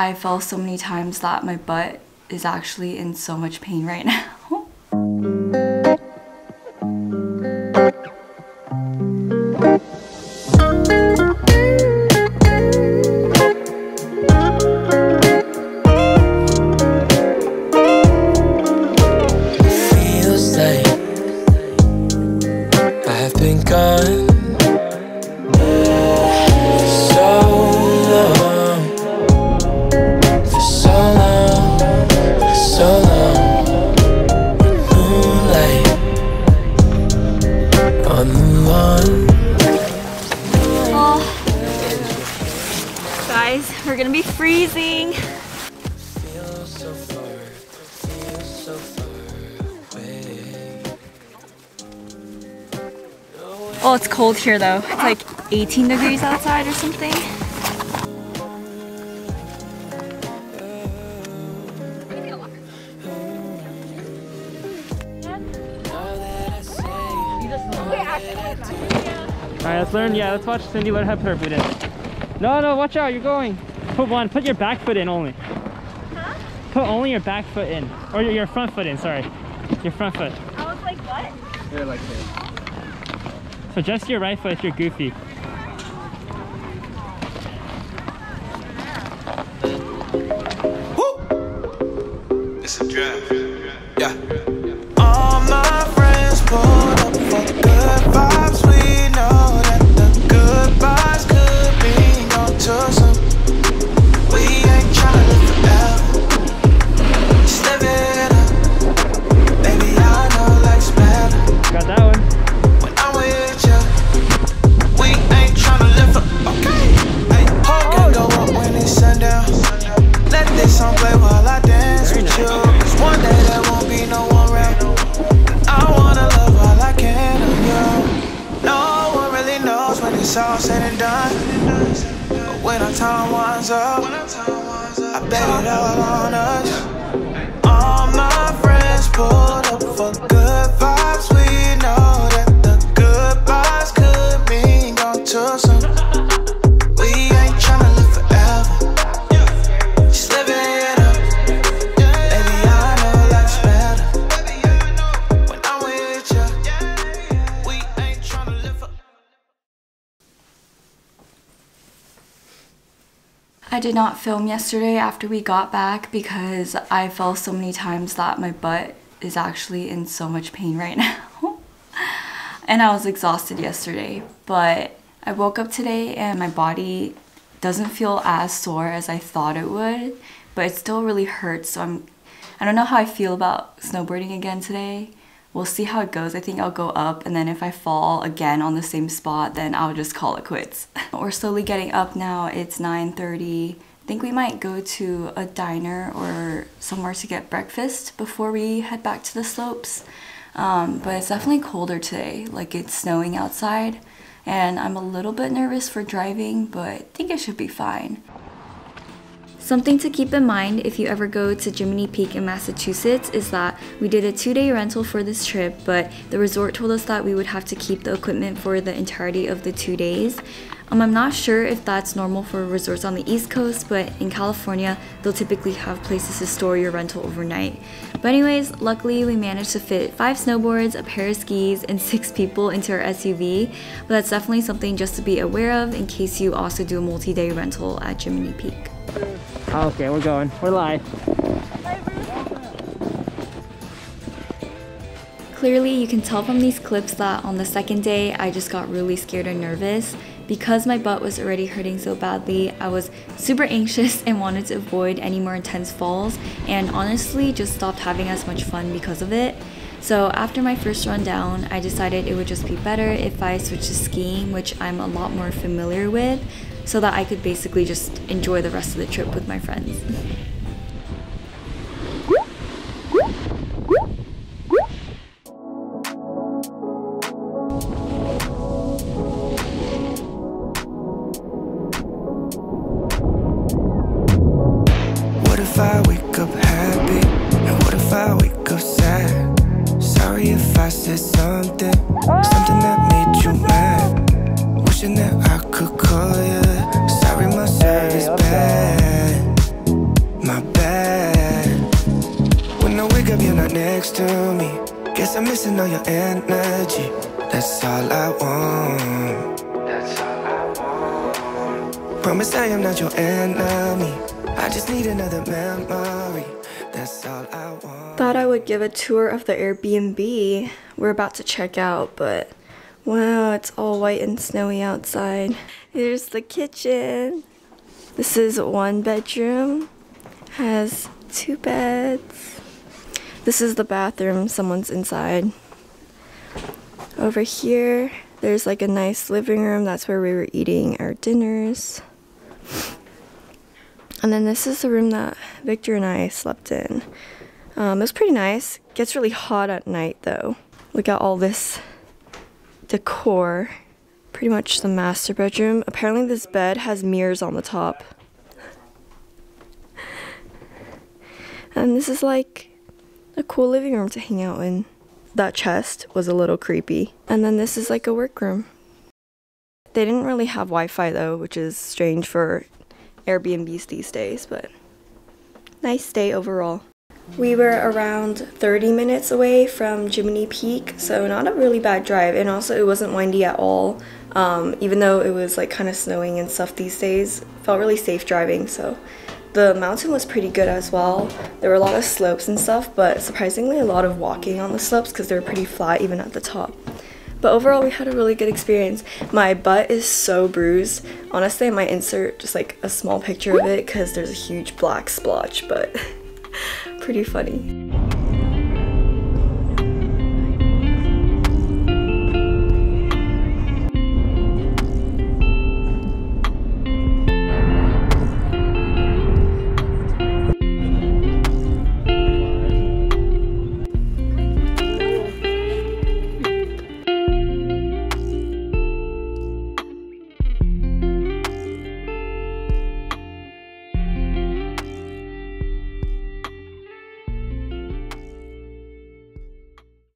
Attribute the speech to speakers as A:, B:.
A: I fell so many times that my butt is actually in so much pain right now. Guys, we're gonna be freezing. Oh, it's cold here though. It's like 18 degrees outside or something.
B: Alright, let's learn. Yeah, let's watch Cindy learn how to put her in. No, no, watch out. You're going. Put one. Put your back foot in only. Huh? Put only your back foot in. Or your, your front foot in, sorry. Your front foot.
A: I was like, what? Yeah, like this.
B: So just your right foot if you're goofy. Woo!
C: It's a draft. Yeah.
D: Time winds up, I bet it all on us. All my friends pulled up for good I
A: did not film yesterday after we got back because I fell so many times that my butt is actually in so much pain right now. and I was exhausted yesterday, but I woke up today and my body doesn't feel as sore as I thought it would, but it still really hurts. So I'm I don't know how I feel about snowboarding again today. We'll see how it goes. I think I'll go up and then if I fall again on the same spot, then I'll just call it quits. We're slowly getting up now. It's 9:30. I think we might go to a diner or somewhere to get breakfast before we head back to the slopes. Um, but it's definitely colder today. Like it's snowing outside and I'm a little bit nervous for driving, but I think it should be fine. Something to keep in mind if you ever go to Jiminy Peak in Massachusetts is that we did a two day rental for this trip, but the resort told us that we would have to keep the equipment for the entirety of the two days. Um, I'm not sure if that's normal for resorts on the East Coast, but in California, they'll typically have places to store your rental overnight. But, anyways, luckily we managed to fit five snowboards, a pair of skis, and six people into our SUV. But that's definitely something just to be aware of in case you also do a multi day rental at Jiminy Peak.
B: Oh, okay, we're going. We're live.
A: Clearly, you can tell from these clips that on the second day, I just got really scared and nervous. Because my butt was already hurting so badly, I was super anxious and wanted to avoid any more intense falls, and honestly, just stopped having as much fun because of it. So, after my first run down, I decided it would just be better if I switched to skiing, which I'm a lot more familiar with, so that I could basically just enjoy the rest of the trip with my friends.
D: What if I wake up happy? What if I wake up sad? Sorry if I said something, something that made you mad. Wishing that I could call you. Guess I'm missing all your energy. That's all I want. That's all I want. Promise I am not your enemy. I just need another memory. That's all I want.
E: Thought I would give a tour of the Airbnb we're about to check out, but wow, it's all white and snowy outside. Here's the kitchen. This is one bedroom, has two beds. This is the bathroom, someone's inside. Over here, there's like a nice living room. That's where we were eating our dinners. And then this is the room that Victor and I slept in. Um, it was pretty nice. Gets really hot at night though. Look at all this decor. Pretty much the master bedroom. Apparently this bed has mirrors on the top. And this is like cool living room to hang out in. That chest was a little creepy. And then this is like a workroom. They didn't really have Wi-Fi though, which is strange for Airbnbs these days, but nice stay overall. We were around 30 minutes away from Jiminy Peak, so not a really bad drive, and also it wasn't windy at all. Um, even though it was like kind of snowing and stuff these days, felt really safe driving. So the mountain was pretty good as well. There were a lot of slopes and stuff, but surprisingly a lot of walking on the slopes because they were pretty flat even at the top. But overall, we had a really good experience. My butt is so bruised. Honestly, I might insert just like a small picture of it because there's a huge black splotch, but pretty funny.